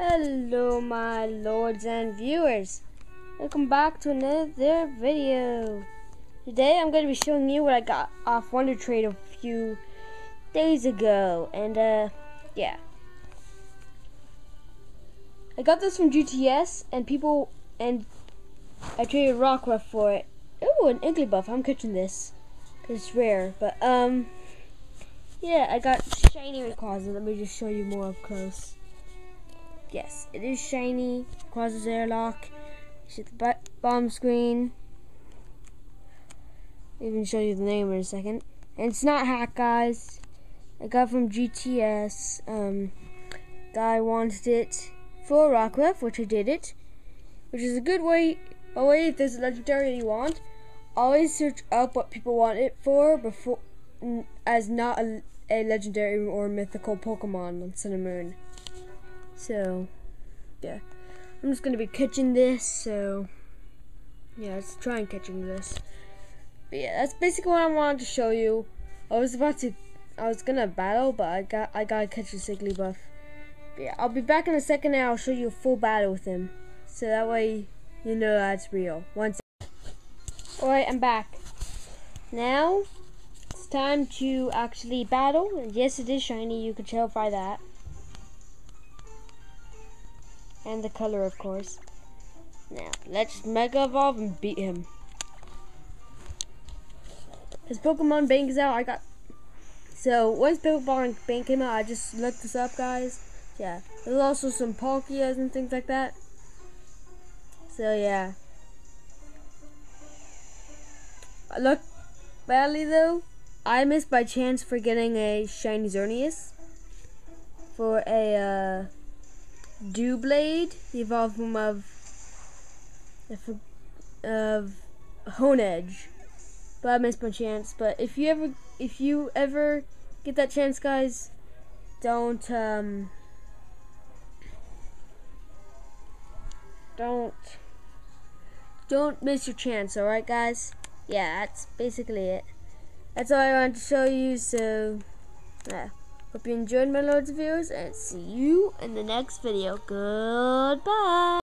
Hello my lords and viewers. Welcome back to another video. Today I'm going to be showing you what I got off Wonder Trade a few days ago. And uh, yeah. I got this from GTS and people, and I traded Rockruff for it. Oh, an Igglybuff. I'm catching this. Cause it's rare. But um, yeah, I got shiny Rayquaza. Let me just show you more up close. Yes, it is shiny. Rayquaza's airlock. You See the bomb screen. Even show you the name in a second. And it's not hacked, guys. I got from GTS. Um, guy wanted it for Rockruff, which I did it. Which is a good way. A way if there's a legendary you want, always search up what people want it for before, as not a, a legendary or mythical Pokemon on Sun Moon. So, yeah. I'm just gonna be catching this, so yeah, let's try and catching this. But yeah, that's basically what I wanted to show you. I was about to, I was gonna battle, but I got, I gotta catch a Igglybuff. But yeah, I'll be back in a second and I'll show you a full battle with him. So that way, you know that's real. Once. Alright, I'm back. Now, it's time to actually battle. Yes, it is shiny. You can tell by that. And the color, of course. Now, let's Mega Evolve and beat him. His Pokemon Bank is out. I got... So, once Pokemon Bank came out, I just looked this up, guys. Yeah. There's also some Palkias and things like that. So, yeah. Look, badly though, I missed by chance for getting a shiny Xerneas for a uh, Doublade, the evolved form of of Honedge. But I missed my chance. But if you ever if you ever get that chance, guys, don't um don't don't miss your chance, alright guys? yeah, that's basically it. That's all I wanted to show you, so yeah. Hope you enjoyed my loads of viewers, and see you in the next video. Goodbye!